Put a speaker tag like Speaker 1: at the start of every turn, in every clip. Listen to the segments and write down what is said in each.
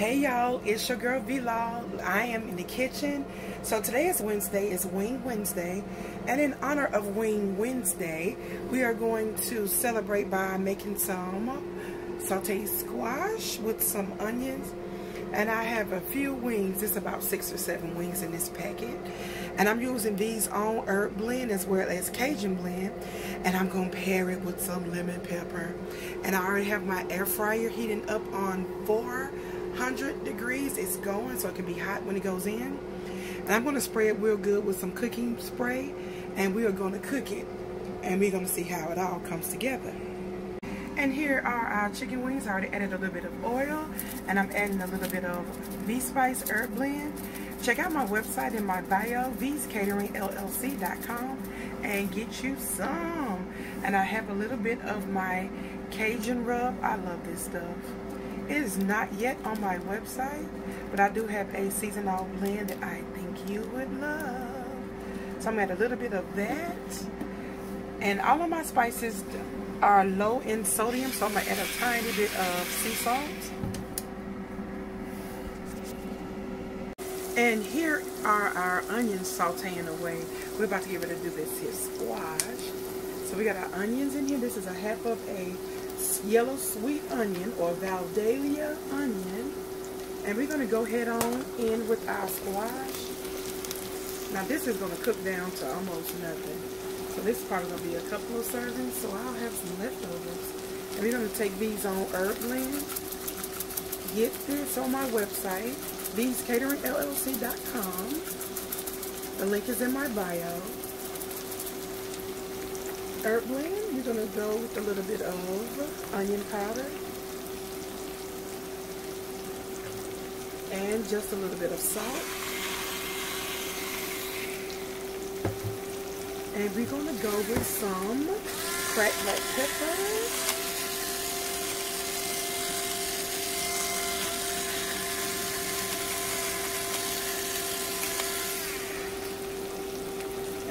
Speaker 1: Hey y'all, it's your girl Vlog. I am in the kitchen. So today is Wednesday, it's Wing Wednesday. And in honor of Wing Wednesday, we are going to celebrate by making some sauteed squash with some onions. And I have a few wings, it's about six or seven wings in this packet. And I'm using these on herb blend as well as Cajun blend. And I'm gonna pair it with some lemon pepper. And I already have my air fryer heating up on four 100 degrees it's going so it can be hot when it goes in. And I'm going to spray it real good with some cooking spray and we are going to cook it and we're going to see how it all comes together. And here are our chicken wings. I already added a little bit of oil and I'm adding a little bit of V-Spice herb blend. Check out my website in my bio veescateringllc.com and get you some. And I have a little bit of my Cajun rub. I love this stuff it is not yet on my website, but I do have a seasonal blend that I think you would love. So I'm add a little bit of that. And all of my spices are low in sodium, so I'm to add a tiny bit of sea salt. And here are our onions sauteing away. We're about to get ready to do this here squash. So we got our onions in here. This is a half of a yellow sweet onion or Vidalia onion. And we're going to go head on in with our squash. Now this is going to cook down to almost nothing. So this is probably going to be a couple of servings. So I'll have some leftovers. And we're going to take these on herb blend. Get this on my website, veescateringllc.com. The link is in my bio herb blend, you're going to go with a little bit of onion powder and just a little bit of salt. And we're going to go with some cracked black pepper.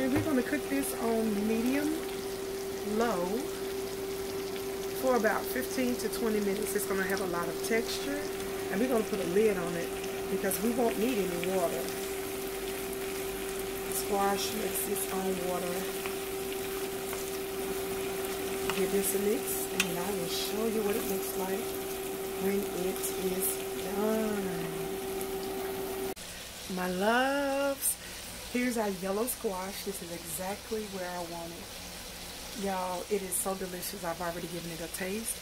Speaker 1: And we're going to cook this on medium low for about 15 to 20 minutes. It's going to have a lot of texture and we're going to put a lid on it because we won't need any water. Squash makes its own water. Give this a mix and I will show you what it looks like when it is done. My loves, here's our yellow squash. This is exactly where I want it. Y'all, it is so delicious. I've already given it a taste.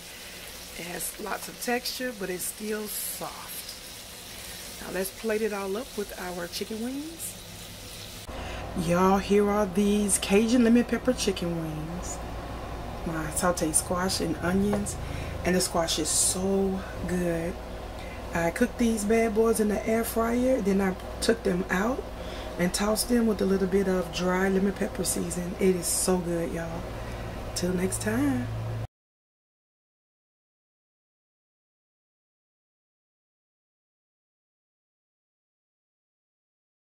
Speaker 1: It has lots of texture, but it's still soft. Now let's plate it all up with our chicken wings. Y'all, here are these Cajun lemon pepper chicken wings. My sauteed squash and onions. And the squash is so good. I cooked these bad boys in the air fryer. Then I took them out and tossed them with a little bit of dry lemon pepper season. It is so good, y'all. Till next time.